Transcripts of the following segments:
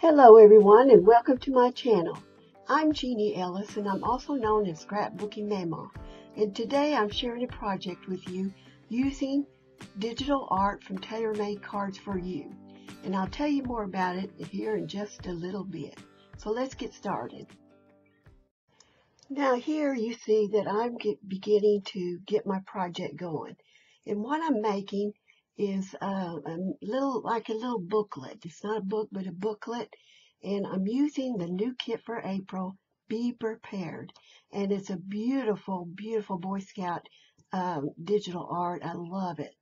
Hello everyone and welcome to my channel. I'm Jeanie Ellis and I'm also known as Scrapbooking Mamaw. And today I'm sharing a project with you using digital art from TaylorMade Cards for You. And I'll tell you more about it here in just a little bit. So let's get started. Now here you see that I'm beginning to get my project going. And what I'm making is uh, a little, like a little booklet. It's not a book, but a booklet. And I'm using the new kit for April, Be Prepared. And it's a beautiful, beautiful Boy Scout um, digital art. I love it.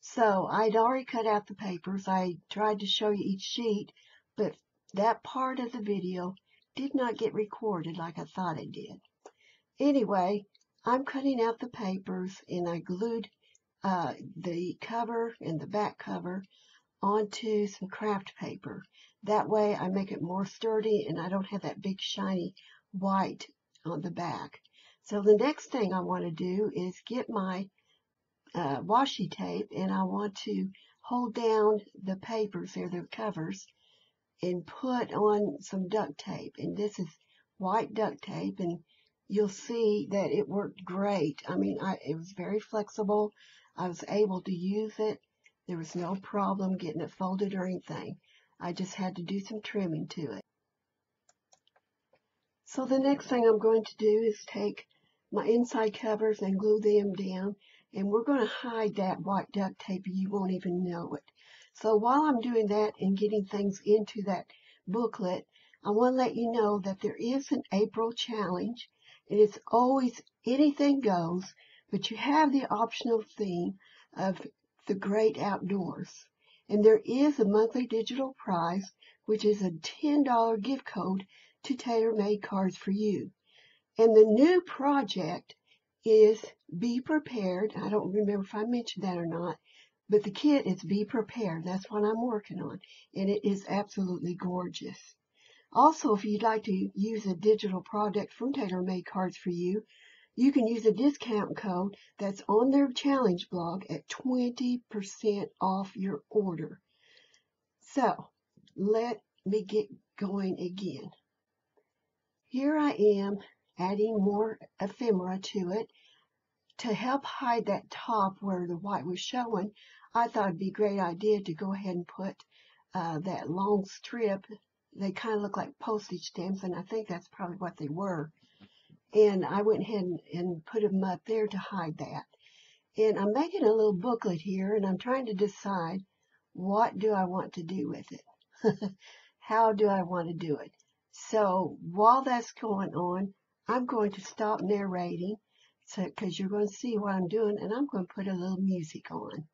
So I'd already cut out the papers. I tried to show you each sheet, but that part of the video did not get recorded like I thought it did. Anyway, I'm cutting out the papers and I glued uh, the cover and the back cover onto some craft paper. That way I make it more sturdy and I don't have that big shiny white on the back. So the next thing I want to do is get my uh, washi tape and I want to hold down the papers or the covers and put on some duct tape. And this is white duct tape and you'll see that it worked great. I mean, I, it was very flexible. I was able to use it. There was no problem getting it folded or anything. I just had to do some trimming to it. So the next thing I'm going to do is take my inside covers and glue them down. And we're going to hide that white duct tape. You won't even know it. So while I'm doing that and getting things into that booklet, I want to let you know that there is an April challenge. And It is always anything goes but you have the optional theme of the great outdoors. And there is a monthly digital prize, which is a $10 gift code to TaylorMade Cards for You. And the new project is Be Prepared. I don't remember if I mentioned that or not, but the kit is Be Prepared. That's what I'm working on, and it is absolutely gorgeous. Also, if you'd like to use a digital product from TaylorMade Cards for You, you can use a discount code that's on their challenge blog at 20% off your order. So let me get going again. Here I am adding more ephemera to it. To help hide that top where the white was showing, I thought it'd be a great idea to go ahead and put uh, that long strip. They kind of look like postage stamps, and I think that's probably what they were and I went ahead and, and put them up there to hide that. And I'm making a little booklet here and I'm trying to decide what do I want to do with it? How do I want to do it? So while that's going on, I'm going to stop narrating so because you're going to see what I'm doing and I'm going to put a little music on.